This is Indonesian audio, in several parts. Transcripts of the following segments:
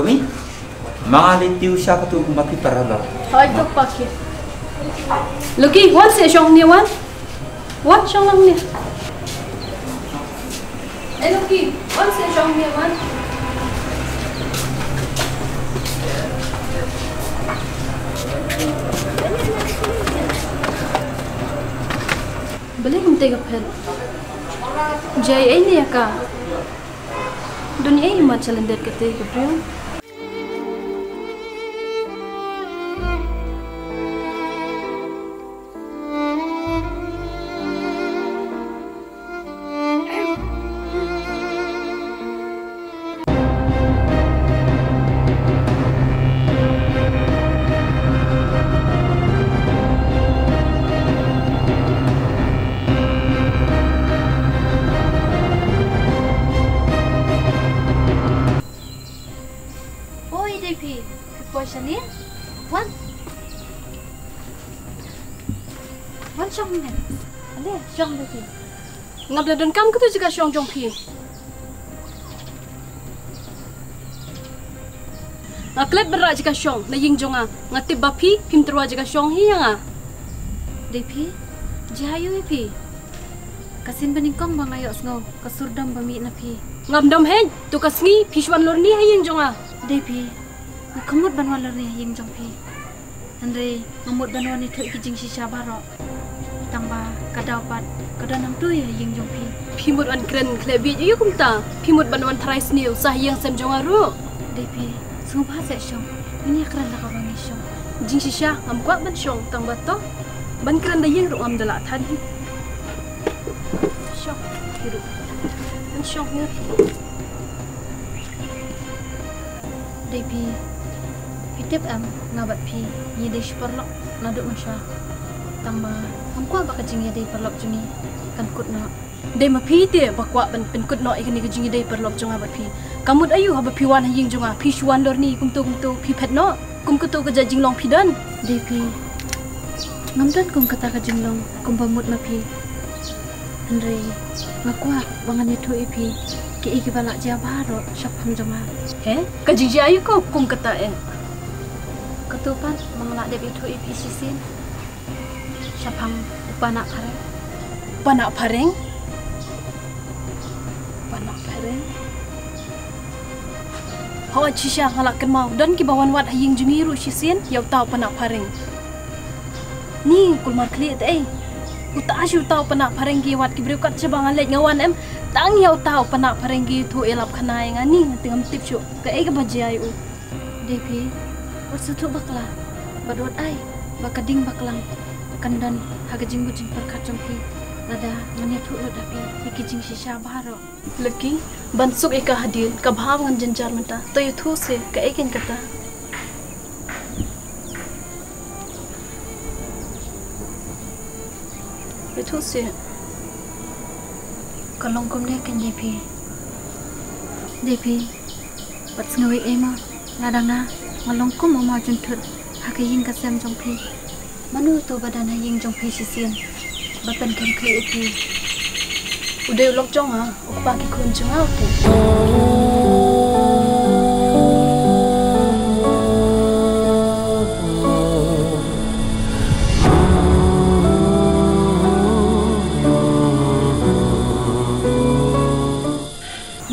Kami? Mga litiu siya katu kumaki para ba? Hai tu pakai. Lagi wan se shong ni wan. Wan lang ni. Eh lagi wan se shong ni wan. Tega pen. Jai ini ini macam lendet ketika Ngabla dan kam kita juga shong jong pi. Aklet berak jika shong, na ying jong ah. Ngati bapi, pim terwa jika shong hi yang ah. Devi, jahayu Devi. Kasin beningkong bang ayok sngo, kasurdam bami na pi. Ngam dam hen, tu kasngi, pishwan lor ni ha ying jong ah. Devi, ngamut banwan lor ni ying jong pi. Andre, ngamut banwan ni tu ikijing shisha baro. Tamba kadapat, kadanam tu ya ying jong pi. Pimut an kren klebi ayu kumta. Pimut ban wan trais niu sah yang sem jong aru. Devi, sungu bahasa syong. Ini akran nak bangi syong. Jing shisha, ngam kuat ban shong tang bato. Ban kren da ying ru ngam dala tan hi. Shong, hiru. Ban shong ni. Devi, pitip am ngabat pi ye de perlok naduk masya. Tamba, amku apa kajing ye de perlok juni kan kut na. Dei ma pi te bakwa ban pen kut no ikani kajing dei perlok jong abat pi. Kamut ayu haba pi wan ha ying jong ah. Pi shwan lor ni kum tu kum tu pi pet no. Kum kutu ka jing long pi dan. Devi, ngamdan kum kata kajing long kum pamut ma pi. Andre, ngakwa bangan itu ipi ki iki balak ja baro syapam jama. Eh, kajing ji ayu ko kum kata eh. Ketupan mengelak dep itu ipi Syapam upanak kare. Panak pareng. Panak pareng. Hawa cisha ngalak ken mau dan ki bawan wat haying jungiru shisin yau tau panak pareng. Ni kul mar kli te eh. Uta asyu tau panak pareng ki wat ki breukat cebang alek ngawan em. Tang yau tau panak pareng ki tu elap kanai ngani tingam tip syu. Ka eh ka baji ayu. Devi, bersutu bakla. Badot ai, bakading baklang. kandan hakajing bu jingpar khacham ki lada mani thu lo dapi ikijing shisha bharo laki bansuk eka hadil ka bhav ngan janjar mata to yuthu se ka ekin kata. Yuthu se. Ka longkom ne kan yepi depi bắt ngawi ema ladanga ngalongkom mama junthut hakayin ka sem jongphi Manu tu badan haying jompi sisin. Bapen kan kli ipi. udah ulok jong ah. Upa ki kun jong ah tu.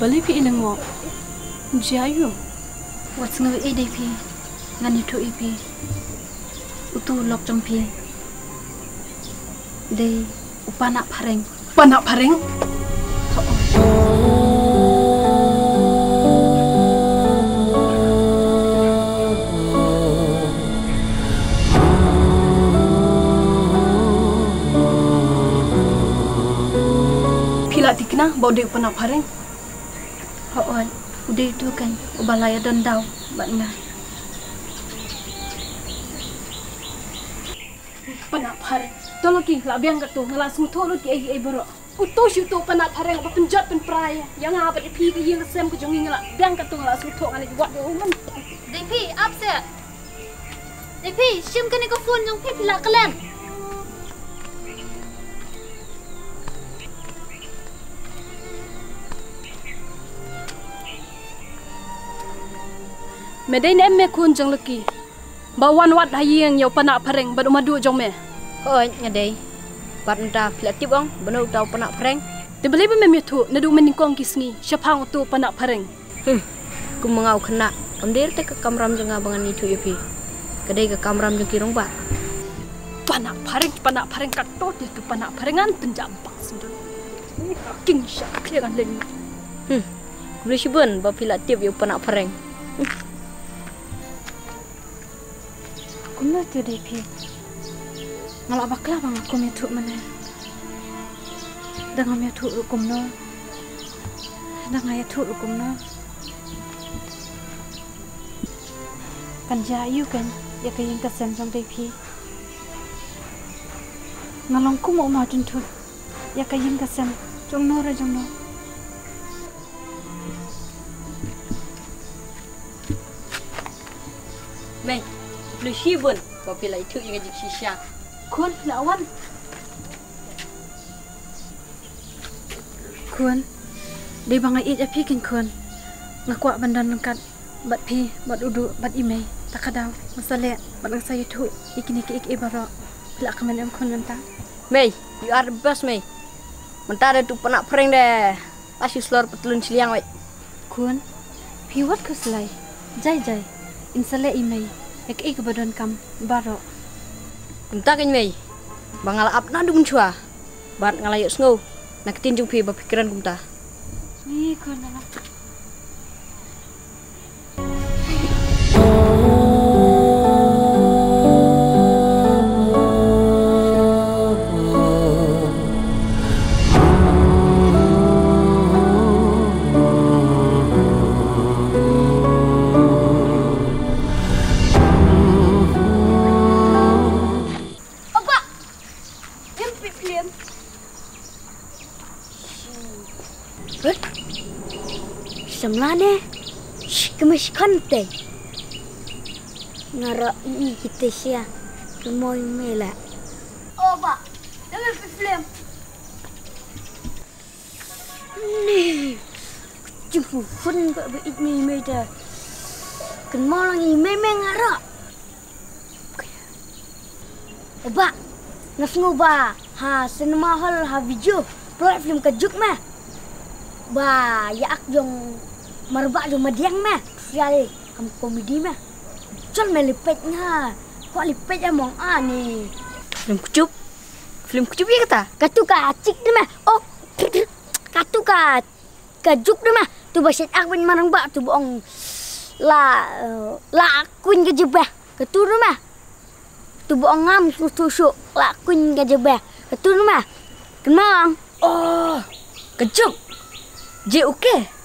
Bali pi ilang mo. Jayu. Wat ngawi e Devi. Ngani tu lok jompi. De upanak pareng. Panak pareng. Pila tikna bau de panak pareng. Hoon, udah itu kan ubalaya dan daw, bat. Panak pareng. Tolong ki la biang kat tu ngala sung tho lut ki ai ai baro. Uto shu to panak pareng apa penjat pen praya. Yang apa di pi ki yang sem ku jongi ngala biang kat tu ngala sung tho ngala wat de man. Devi, apa Devi, sim kan ko phone yung pipila kalen. Medai ne me kun jang leki. Bawan wat haying yau panak pareng badu madu jong me. Hoi, ngadei. Bat nta flatip ong, benu tau panak prank. Te beli be me tu nadu meningkong kisngi. Syapang tu panak pareng. Hmm. Ku mengau kena. Kamdir te ke kamram jeng abangan itu yupi. Kedai ke kamram jeng kirong bat. Panak pareng panak pareng kat to dia tu panak parengan tenjambak sendul. King syak kliran len. Hmm. Beli sibun ba flatip yu panak prank. Kumno tu dei pi. Ngalak bakla bang aku me tu mana. Dengan me tu kumno. Dengan ya tu kumno. Kan jayu kan ya ke yang kesem jong dei pi. Ngalong ku mau ma jun tu. Ya ke yang kesem jong no ra jong no. Mei. Beli sibun ba flat itu yang jik sisya. Kun lawan. Kuan. Dei bang ai api kin kuan. Ngakwa bandan kat bat pi bat udu bat imei takadaw masale bat ngasa yutu ikini ki ik ibaro. Pila kamen em kun menta. Mei, you are the best, Mei. Mentara tu panak prank deh. Asyik selor petulun ciliang, wei. Kuan. Pi wat kuslai. Jai jai. Insale imei. Ik ik badan kam baro. Entah kan Mei. Bangal ap na dum chua. Bat ngalayuk snow. Nak tinjung pi bapikiran kumta. Ni kuan ala. Semlane kemis kante. Ngara i kita sia kemoy mela. Oba, dame film. Ni. Jumpu fun ko be it mi me da. Ken mo lang i me me ngara. Oba, ngasngo ba? Ha, sinema hall ha video. Pro film kajuk mah. Ba, ya ak jong marbak jong madiang mah. Sial kam komedi mah. Chon me lipet nga. Kok lipet ya mong ani. Film kucup. Film kucup ya kata? Katu ka cik de mah. Oh. Katu ka kajuk de mah. Tu basit ak ben marang bak tu boong. La la akun ke jebah. Katu de mah. Tu boong ngam susu la akun ke jebah. Katu de mah. Kenang. Oh, kucup. Je oke.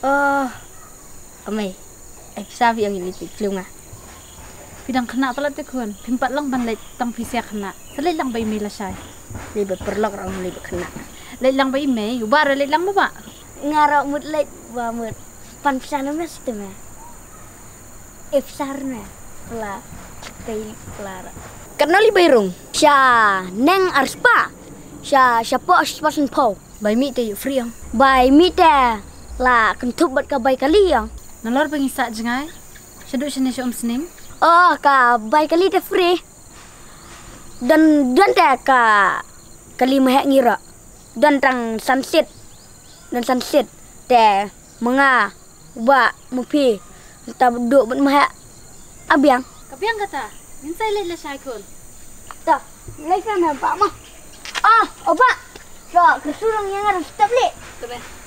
Oh, amai. Eh, sabi ang ilit klunga. Pinang kena pala te kun. Pimpat lang ban late tang pisya kena. Salay lang ba imela siya? Liba perlak ang liba kena. Late lang ba ime? Ubara late lang ba ba? Ngara mut late ba mut. Pan pisya na mes te me. Ifsar na. Pala. Kay Clara. Karena liba irong. Siya neng arspa. Siya siya po arspa sin po. Bay mi te free ang. Bay mi te. La kentup bat ka bai kali yang. Nalor pengisa jengai. Syaduk syane syom sening. Oh ka bai kali te free. Dan dan te ka kali mahek ngira. Dan tang sunset. Dan sunset te menga ba mupi. Ta duk bat mahek abiang. Kapiang kata. Minsai leit la syai kun. Ta, lai sana ba mah. Ah, oba. So, kesurang yang harus step le.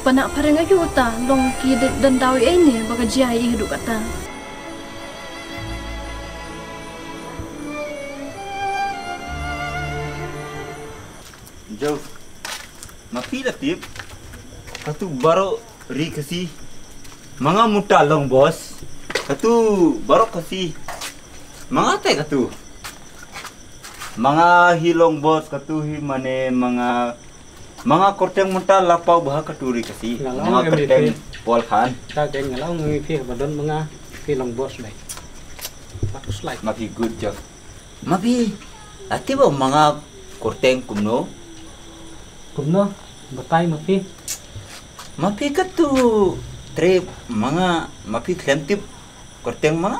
Panak pareng ayu ta. Long ki dan dawi eh ni baga jai hidup kata. Jauh. Mafi lah tip. Katu baru ri kasi. Mga muta long bos. Katu baru kasih mga te katu. Mga hilong bos katu hi mane mga mga korteng munta lapau bah katuri kasi. Yang korteng pol khan. Ta ke ngalau ngi pi badon mga pi long bos lai. Patus lai. Mapi good job. Mapi ati ba mga korteng kumno? kumno? Batai ma pi Mapi katu tre mga mapi klentip korteng mga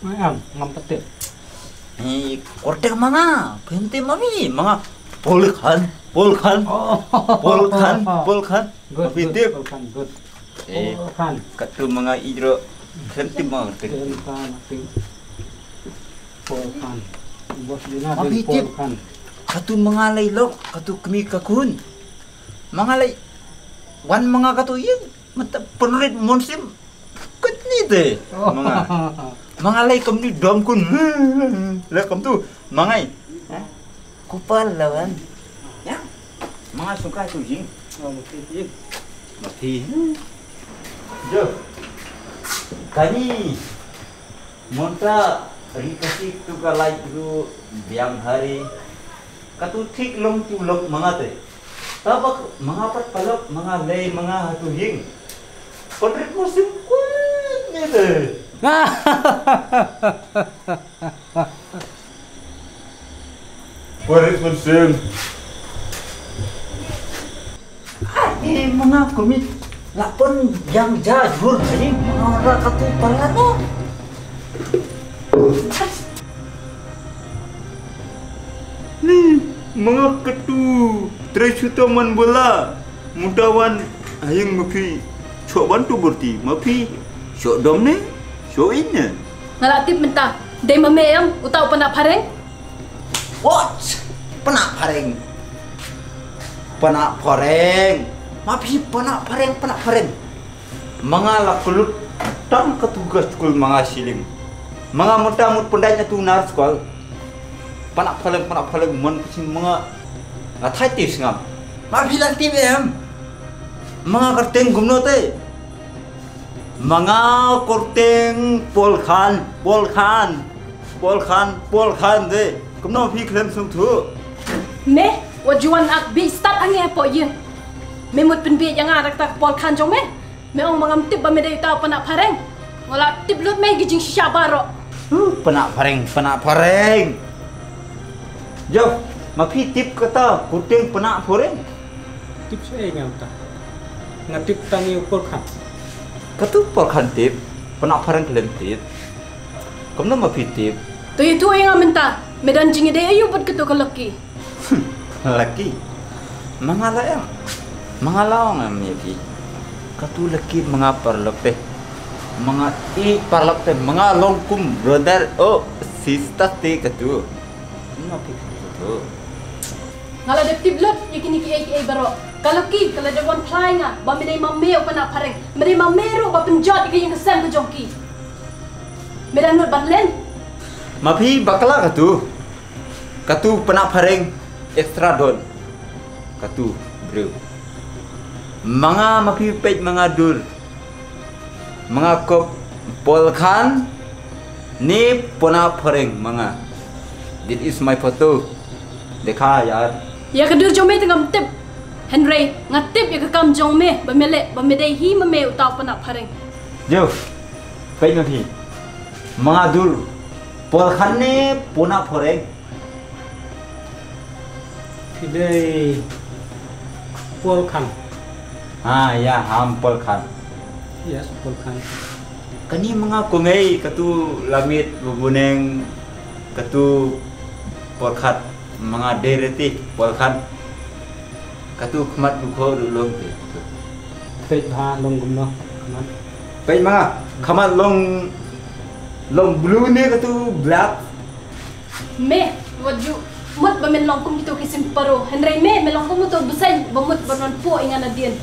ma am ngam pate. Eh, korteng mga klentip mami mga pol khan oh Polkan, good eh oh kan katu mga idro klentip mga korteng Ken kan pi Polkan bos dina Mapi din tip. Polkan katu mga laylok katu kami kakun. Mga lay wan mga katu yun mata penrit monsim kutni te mga mga lay kami dom kun. Lah kam tu mangai Eh, kupal lawan mga suka tu jing oh ma pi tip mati jo kani monta rikasi tu kalai tu biang hari katu thik long tu lok mga te tabak mga pat palok mga lay mga hatu hing penrit monsim kutni te Penrit monsim Mga kumit. Lapon yang jajur mga orang katu palano. Hmm, mga katu tresuta man bola. Mudawan ayang mapi sok bantu berti. Mapi sok dom ne, sok inne. Ngalatip minta. Day mamayam, utaw pa na pareng. What? Penak pareng. Penak pareng. Mapi penak pareng, penak pareng. Mga lakulut tang ketugas kul mga siling. Mga mutamut pendanya tu nar skol. Penak pareng, penak pareng mon kucing mga ngatai tis ngam. Mapi lang tibem. Mga kerteng gumno te. Mga korteng pol khan, pol khan, pol khan, pol khan de. Gumno pi klem sung tu. Me, wajuan ak bi start ang po ye. Me mut pin bi yang arak tak pol kan jong me. Me ong mangam tip ba me day utaw pa na pareng. Wala tip lut me gijing shisha baro. Huh, penak pareng, penak pareng. Jo, mapi tip kata kuting penak pareng. tip se ngam ta ngatip tangi Polkan Katu pol khan tip, penak pareng klem tip. Kamu mapi tip, Tu itu yang minta. Medan jingi day ayu pat ketu kalaki. laki. Mangala yang, mangala ang amyaki. Katu laki mga parlok teh. Mga i parlok teh, mga longkum brother, oh sister teh katu. Mapi katu. Ngala de tip lut yakini ki ai baro. Kalau ki kalau de wan play nga ba me day mameo pa na pareng. Me day mamero ba penjot ki yang kesem ke jongki. Medan nut ban len. Mapi bakla katu. Katu penak pareng extra don. Katu bro. mga mapipit mga dul mga kop polkan ni punapering mga this is my photo dekha yaar ya kadur jome tangam tip henry ngatip ya kam jome bamele bamede hi mame utaw punapering yo kai no thi mga dul polkan ni punapering Today, welcome. Ha ya ham polkan. yes Polkan Kani mga kumay katu lamit bubuneng katu polkat mga dereti polkat katu kemat buko dulong te. pej ha long gumno kaman Pai mga kemat long long blue ni katu black. Me waju mut ba men long kum dito kisim paro. Henry me me long kum to busay ba mut ba non po inga na din.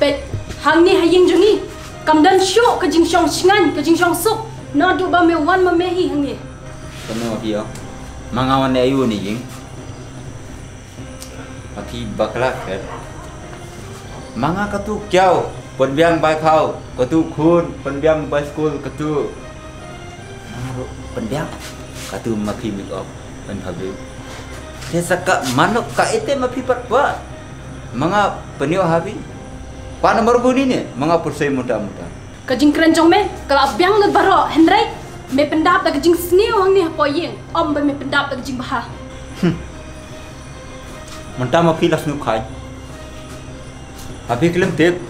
Pet hang ni haying jongi. Kamdan syo ka jing syong singan ka jing syong suk. Na du ba me wan ma me hi hang ni. Kano dia? Mga wan ayu ni jing. Mati bakla ker. Mga katu kyau penbiang bai kau katu kun penbiang bai school katu Maro, penbiang katu mapi make up pen habi saka manok ka ite mapi pat ba mga penio habi pa nomor guni ni mga pursai muda-muda Kajing kerencong me, kalau biang lu baro, Henry, me pendap da kajing seni orang ni apa yang, om ba me pendap da kajing bahah. Menta mapi las nu khai Habi kelim tip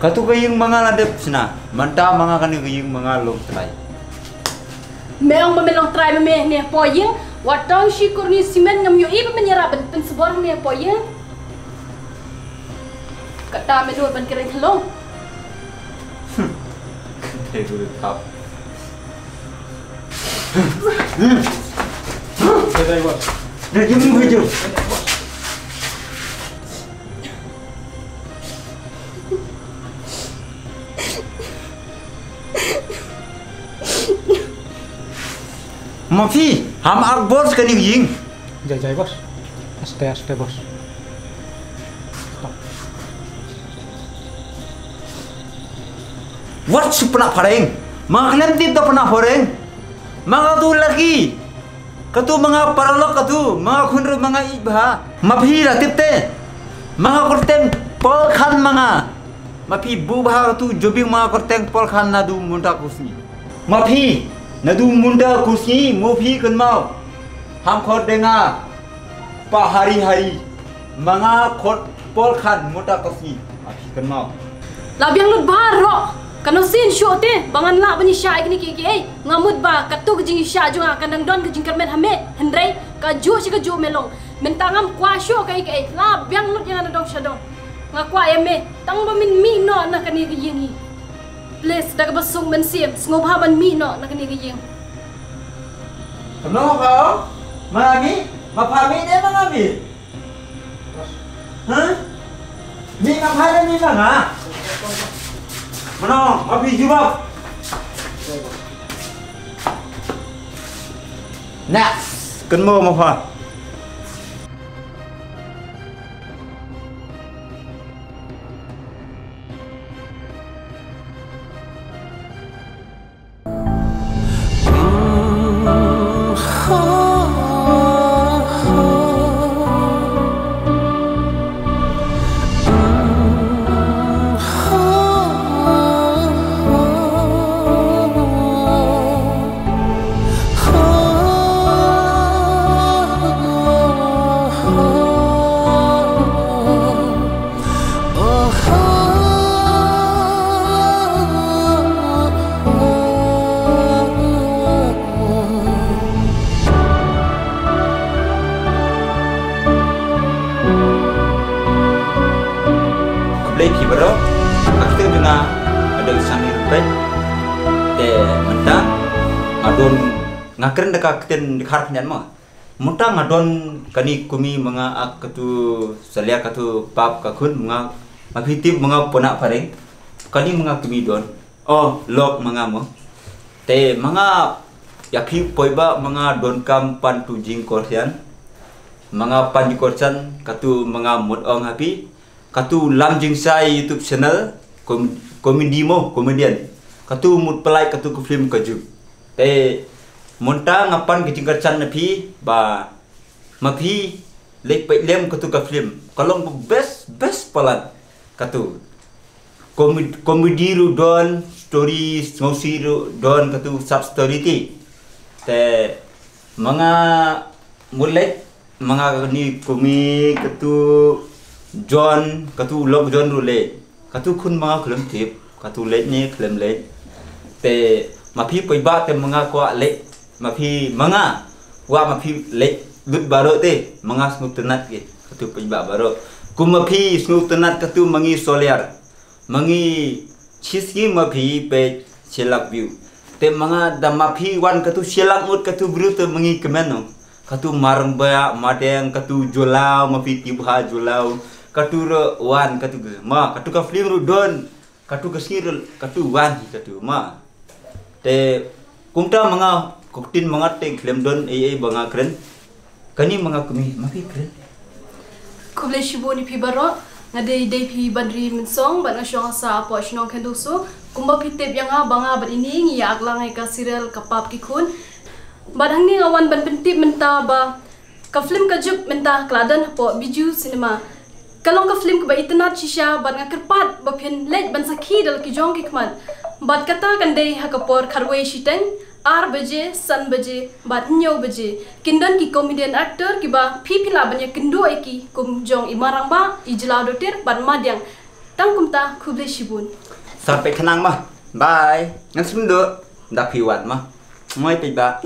Katu kaying mga ladep sina Menta mga kani kaying mga lom try Me orang ba me long try me ni apa yang, watang shi kurni simen ngam yo iba menyerah ben sebor ni apa yang. Kata me dua ban kereng hello. Thế tôi được học Đây đây boss. Để chúng mình video Mafi, ham ak bos kani ying. Jai jai bos. Aste aste bos. What su pernah pareng? Mga tip tak pernah pareng? Mga tu lagi. Katu mga paralok katu, mga kunru mga ibha. Mapi lah tip te. Mga korteng pol khan mga. Mapi bubha tu jobing mga korteng pol khan nadu munta kusni. Mapi nadu munta kusni mopi kan mau. Ham khot denga. Pa hari-hari. Mga khot pol khan munta kusni. Mapi kan mau. Labiang lut baro. Kano sin show te, bangan la bani sya ikni ki ki eh. Ngamut ba katu kejing sya jo akan dang don kejing kermen hame. Hendrai ka ju si ka ju melong. Mentangam kwa show kai ki eh. Labiang lut yang ada dong syadong. Ngakwa ya me, tang ba min mi no na kani ki yingi. Please daga basung men siem, ngob ha ban mi no na kani ki ying. Kenapa kau? Mami? Mapami dia mami? Hah? Ni mapami ni mana? Mana? Next, cần mua một phần. Ngakren dekat keten dekat kenyan mah. Mentang adon kani kumi mga ak katu salia katu pap kakun mga mapitip mga ponak pareng. Kani mga kumi don. Oh, lok mga mo. Te mga yaki poiba mga don kam pan tu jing korsian. Mga pan di korsian katu mga mut ong happy katu lam jing sai YouTube channel kom komedi mo komedian katu mut pelai katu ke film kaju te monta ngapan ke jingkar chan na phi ba ma phi lek pe lem katu ka film. Kalong best best palat katu komedi komedi ru don story ngosi ru don katu sub story ti. Te mga mulai mga ni kumi katu John katu log John rule katu kun mga kelem tip katu le ni kelem le te ma phi poi ba te mga kwa le ma phi mga wa ma phi le lut baro te mga snu tenat ke katu poi ba baro ku ma phi snu tenat katu mangi soliar mangi chiski ma phi pe chelak view te mga da ma phi wan katu chelak mut katu bru te mangi kemeno katu marang ba madeng katu jolau ma phi tibha jolau katu wan katu ma katu ka film ru don katu ka sirul katu wan katu ma te kumta mga koktin mga te klem don e e banga kren kani mga kumi ma phi kren Kuble shibo ni pi baro. Ngade day pi bandri min song ban nga syong sa po shnong kendo so kumba pi tep yang nga banga ban ini ngi yak lang ka serial kapap ki kun. Ban ni ngawan ban pentip menta ba ka film ka juk menta kladan po biju cinema. Kalong ka film ba itna chisha ban nga kerpat ba pin lej ban sakhi dal ki jong ki kman. Bat kata kan day ha kapor kharwe shiteng आठ बजे सन बजे बाद न्यौ बजे किंदन की comedian actor की बा फी फिला बन्या किंदो की कुम जोंग इमारang ba ijla dotir ban madyang tang kumta khuble shibun Sampai kenang mah. Bye. Ngan sum do. Dak piwat mah. Moi pi ba.